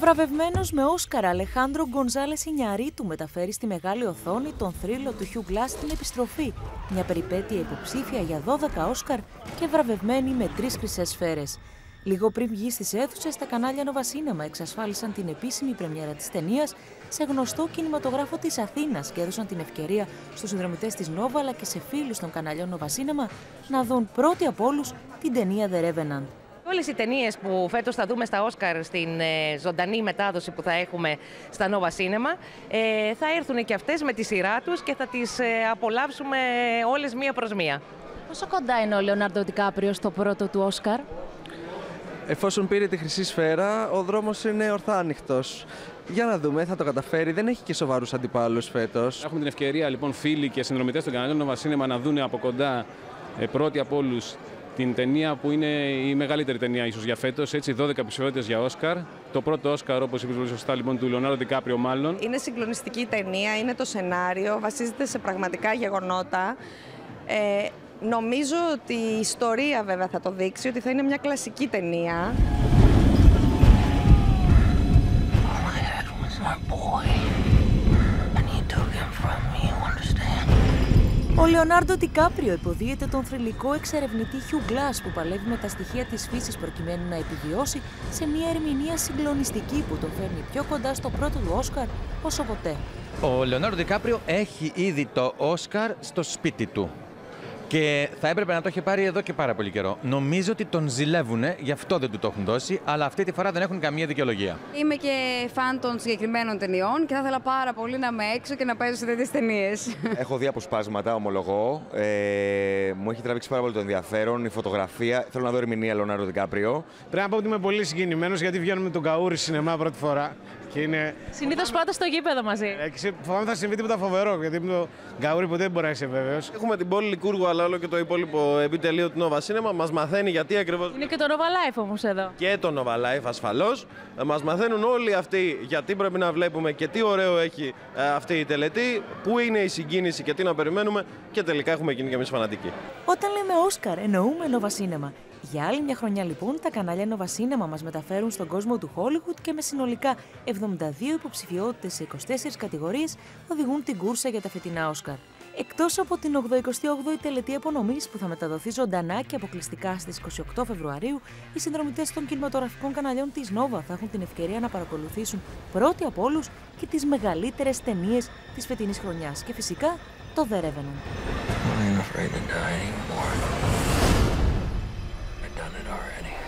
Ο βραβευμένος με Όσκαρα Αλεχάνδρο Γκονζάλες Ινιαρίτου μεταφέρει στη μεγάλη οθόνη τον θρύλο του Χιου Γκλάς στην επιστροφή. Μια περιπέτεια υποψήφια για 12 Όσκαρ και βραβευμένη με τρεις χρυσές σφαίρες. Λίγο πριν βγει στις αίθουσες, τα κανάλια Nova Cinema εξασφάλισαν την επίσημη πρεμιέρα της ταινίας σε γνωστό κινηματογράφο της Αθήνας και έδωσαν την ευκαιρία στους συνδρομητές της Nova αλλά και σε φίλους των καναλιών Nova Cinema να δουν πρώτοι από όλους την ταινία The Revenant. Όλες οι ταινίες που φέτος θα δούμε στα Όσκαρ στην ε, ζωντανή μετάδοση που θα έχουμε στα Nova Cinema ε, θα έρθουν και αυτές με τη σειρά τους και θα τις ε, απολαύσουμε όλες μία προς μία. Πόσο κοντά είναι ο Λεωνάρντο Τικάπριο στο πρώτο του Όσκαρ; Εφόσον πήρε τη χρυσή σφαίρα, ο δρόμος είναι ορθά ανοιχτό. Για να δούμε, θα το καταφέρει. Δεν έχει και σοβαρούς αντιπάλους φέτος. Έχουμε την ευκαιρία λοιπόν φίλοι και συνδρομητές των καναλιών Nova Cinema να δουν από κοντά πρώτοι από όλους την ταινία που είναι η μεγαλύτερη ταινία ίσως για φέτος, έτσι 12 επισφαιρότητες για Όσκαρ. Το πρώτο Όσκαρ, όπως είπε πολύ σωστά, λοιπόν, του Λεωνάρdo Δικάπριο μάλλον. Είναι συγκλονιστική ταινία, είναι το σενάριο, βασίζεται σε πραγματικά γεγονότα. Ε, νομίζω ότι η ιστορία βέβαια θα το δείξει, ότι θα είναι μια κλασική ταινία. Ο Λεωνάρντο Τικάπριο υποδίεται τον θρηλυκό εξερευνητή Χιου Γκλάς που παλεύει με τα στοιχεία της φύσης προκειμένου να επιβιώσει σε μια ερμηνεία συγκλονιστική που τον φέρνει πιο κοντά στο πρώτο του Όσκαρ όσο ποτέ. Ο Λεωνάρντο Τικάπριο έχει ήδη το Όσκαρ στο σπίτι του. Και θα έπρεπε να το έχει πάρει εδώ και πάρα πολύ καιρό. Νομίζω ότι τον ζηλεύουν, γι' αυτό δεν του το έχουν δώσει, αλλά αυτή τη φορά δεν έχουν καμία δικαιολογία. Είμαι και φαν των συγκεκριμένων ταινιών και θα ήθελα πάρα πολύ να είμαι έξω και να παίζω σε τέτοιες ταινίες. Έχω δει αποσπάσματα, ομολογώ. Ε, μου έχει τραβήξει πάρα πολύ το ενδιαφέρον, η φωτογραφία. Θέλω να δω ερμηνεία Λεωνάρdo Δικάπριο. Πρέπει να πω ότι είμαι πολύ συγκινημένος γιατί βγαίνουμε με τον Καούρη σινεμά πρώτη φορά. Και είναι... Συνήθως πάτε στο γήπεδο μαζί. Ε, φοβάμαι θα συμβεί τίποτα φοβερό γιατί με τον Καούρη ποτέ δεν μπορεί να είσαι βέβαιος. Έχουμε την πόλη Λικούργου αλλά όλο και το υπόλοιπο επιτελείο του Nova Cinema. Μας μαθαίνει γιατί ακριβώ. Είναι και το Nova Life όμως εδώ. Και το Nova Life ασφαλώς. Μας μαθαίνουν όλοι αυτοί γιατί πρέπει να βλέπουμε και τι ωραίο έχει ε, αυτή η τελετή, πού είναι η συγκίνηση και τι να περιμένουμε και τελικά έχουμε γίνει και εμείς φανατικοί. Όταν λέμε Όσκαρ, εννοούμε Nova Cinema. Για άλλη μια χρονιά λοιπόν, τα κανάλια Nova Cinema μας μεταφέρουν στον κόσμο του Hollywood και με συνολικά 72 υποψηφιότητες σε 24 κατηγορίες οδηγούν την κούρσα για τα φετινά Όσκαρ. Εκτός από την 88η τελετή απονομής που θα μεταδοθεί ζωντανά και αποκλειστικά στις 28 Φεβρουαρίου, οι συνδρομητές των κινηματογραφικών καναλιών της Nova θα έχουν την ευκαιρία να παρακολουθήσουν πρώτοι από όλους και τις μεγαλύτερες ταινίες της φετινής χρονιάς και φυσικά το The Revenant. it already.